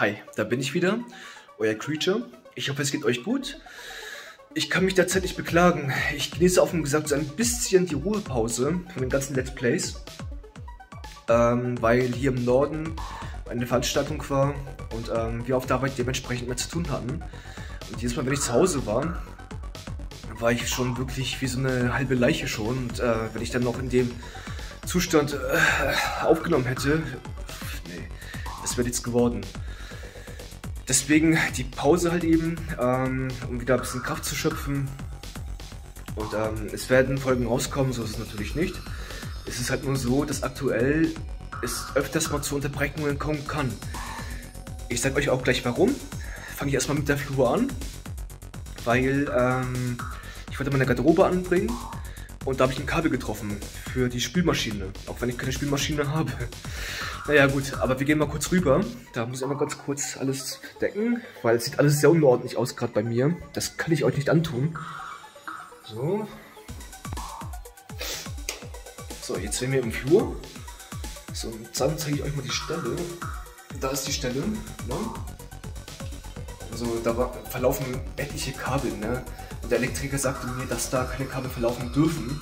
Hi, da bin ich wieder, euer Creature. Ich hoffe, es geht euch gut. Ich kann mich derzeit nicht beklagen. Ich genieße offen gesagt so ein bisschen die Ruhepause von den ganzen Let's Plays. Ähm, weil hier im Norden eine Veranstaltung war und ähm, wir auf der Arbeit dementsprechend mehr zu tun hatten. Und jedes Mal, wenn ich zu Hause war, war ich schon wirklich wie so eine halbe Leiche schon. Und äh, wenn ich dann noch in dem Zustand äh, aufgenommen hätte, nee, das wäre nichts geworden. Deswegen die Pause halt eben, ähm, um wieder ein bisschen Kraft zu schöpfen. Und ähm, es werden Folgen rauskommen, so ist es natürlich nicht. Es ist halt nur so, dass aktuell es öfters mal zu Unterbrechungen kommen kann. Ich sage euch auch gleich warum. Fange ich erstmal mit der Flur an, weil ähm, ich wollte meine Garderobe anbringen und da habe ich ein Kabel getroffen für die Spülmaschine, auch wenn ich keine Spülmaschine habe. Naja gut, aber wir gehen mal kurz rüber. Da muss ich einmal ganz kurz alles decken, weil es sieht alles sehr unordentlich aus gerade bei mir. Das kann ich euch nicht antun. So. So, jetzt sind wir im Flur. So, und dann zeige ich euch mal die Stelle. Da ist die Stelle. Ne? Also da verlaufen etliche Kabel. Ne? Und der Elektriker sagte mir, dass da keine Kabel verlaufen dürfen.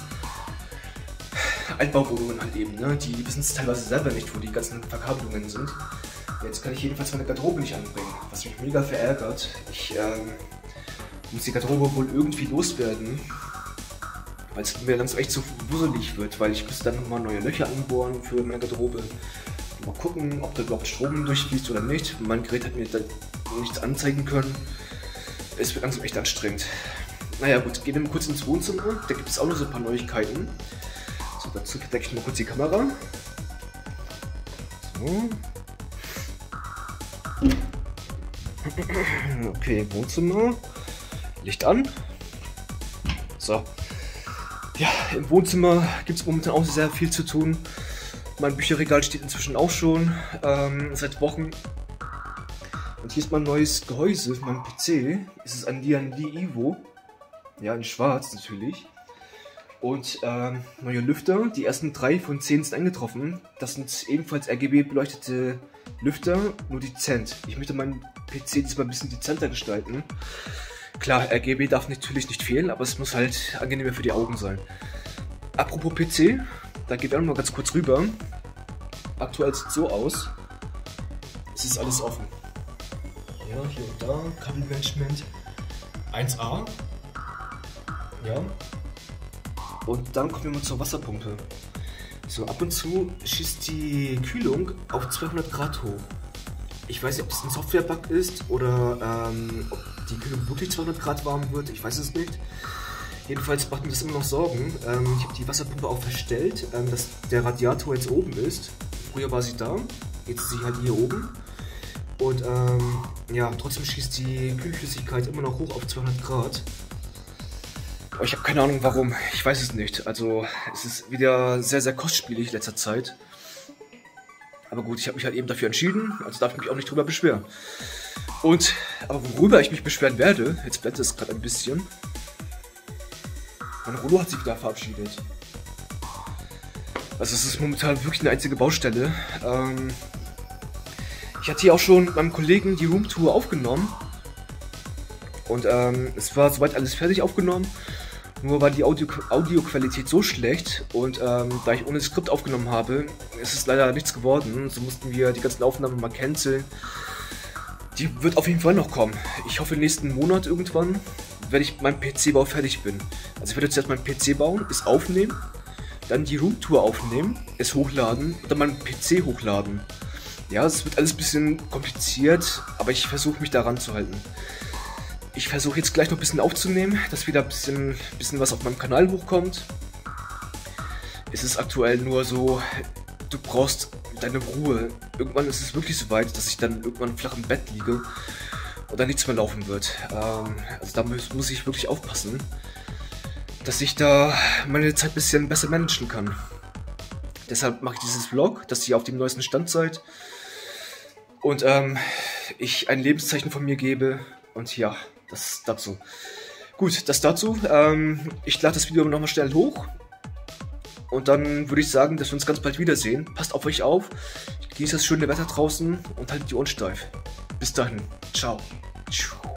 Altbauwohnungen halt eben, ne? Die wissen es teilweise selber nicht, wo die ganzen Verkabelungen sind. Jetzt kann ich jedenfalls meine Garderobe nicht anbringen, was mich mega verärgert. Ich ähm, muss die Garderobe wohl irgendwie loswerden, weil es mir langsam echt zu wusselig wird, weil ich müsste dann nochmal neue Löcher anbohren für meine Garderobe. Mal gucken, ob da überhaupt Strom durchfließt oder nicht. Mein Gerät hat mir da nichts anzeigen können. Es wird langsam echt anstrengend. Naja gut, gehen wir mal kurz ins Wohnzimmer. Da gibt es auch noch so ein paar Neuigkeiten. So, dazu verdecke ich mal kurz die Kamera. So. Okay, Wohnzimmer. Licht an. So. Ja, im Wohnzimmer gibt es momentan auch sehr viel zu tun. Mein Bücherregal steht inzwischen auch schon ähm, seit Wochen. Und hier ist mein neues Gehäuse für meinen PC. Es ist ein Li Evo. Ja, in schwarz natürlich. Und ähm, neue Lüfter. Die ersten drei von zehn sind eingetroffen. Das sind ebenfalls RGB beleuchtete Lüfter, nur dezent. Ich möchte meinen PC diesmal ein bisschen dezenter gestalten. Klar, RGB darf natürlich nicht fehlen, aber es muss halt angenehmer für die Augen sein. Apropos PC, da geht wir noch mal ganz kurz rüber. Aktuell sieht es so aus. Es ist alles offen. Ja, hier und da, Kabelmanagement 1A. Ja. Und dann kommen wir mal zur Wasserpumpe. So, ab und zu schießt die Kühlung auf 200 Grad hoch. Ich weiß nicht, ob es ein Software-Bug ist oder ähm, ob die Kühlung wirklich 200 Grad warm wird. Ich weiß es nicht. Jedenfalls macht mir das immer noch Sorgen. Ähm, ich habe die Wasserpumpe auch verstellt, ähm, dass der Radiator jetzt oben ist. Früher war sie da, jetzt ist sie halt hier oben. Und ähm, ja, trotzdem schießt die Kühlflüssigkeit immer noch hoch auf 200 Grad. Aber ich habe keine Ahnung warum. Ich weiß es nicht. Also es ist wieder sehr, sehr kostspielig letzter Zeit. Aber gut, ich habe mich halt eben dafür entschieden, also darf ich mich auch nicht drüber beschweren. Und, aber worüber ich mich beschweren werde, jetzt blendet es gerade ein bisschen. Mein Rollo hat sich wieder verabschiedet. Also es ist momentan wirklich eine einzige Baustelle. Ähm, ich hatte hier auch schon mit meinem Kollegen die Roomtour aufgenommen. Und ähm, es war soweit alles fertig aufgenommen. Nur war die Audio Audioqualität so schlecht und ähm, da ich ohne Skript aufgenommen habe, ist es leider nichts geworden. So mussten wir die ganzen Aufnahmen mal canceln. Die wird auf jeden Fall noch kommen. Ich hoffe nächsten Monat irgendwann, wenn ich mein PC-Bau fertig bin. Also ich werde jetzt erst meinen PC bauen, es aufnehmen, dann die Roomtour aufnehmen, es hochladen und dann meinen PC hochladen. Ja, es wird alles ein bisschen kompliziert, aber ich versuche mich daran zu halten. Ich versuche jetzt gleich noch ein bisschen aufzunehmen, dass wieder ein bisschen, bisschen was auf meinem Kanal hochkommt. Es ist aktuell nur so, du brauchst deine Ruhe. Irgendwann ist es wirklich so weit, dass ich dann irgendwann flach im Bett liege und dann nichts mehr laufen wird. Ähm, also da muss ich wirklich aufpassen, dass ich da meine Zeit ein bisschen besser managen kann. Deshalb mache ich dieses Vlog, dass ihr auf dem neuesten Stand seid und ähm, ich ein Lebenszeichen von mir gebe und ja, das dazu. Gut, das dazu. Ähm, ich lade das Video nochmal schnell hoch. Und dann würde ich sagen, dass wir uns ganz bald wiedersehen. Passt auf euch auf. Genießt das schöne Wetter draußen und haltet die Ohren steif. Bis dahin. Ciao. Tschuh.